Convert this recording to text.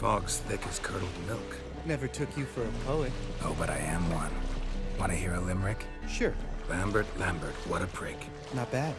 Fog's thick as curdled milk. Never took you for a poet. Oh, but I am one. Want to hear a limerick? Sure, Lambert, Lambert, what a prick. not bad.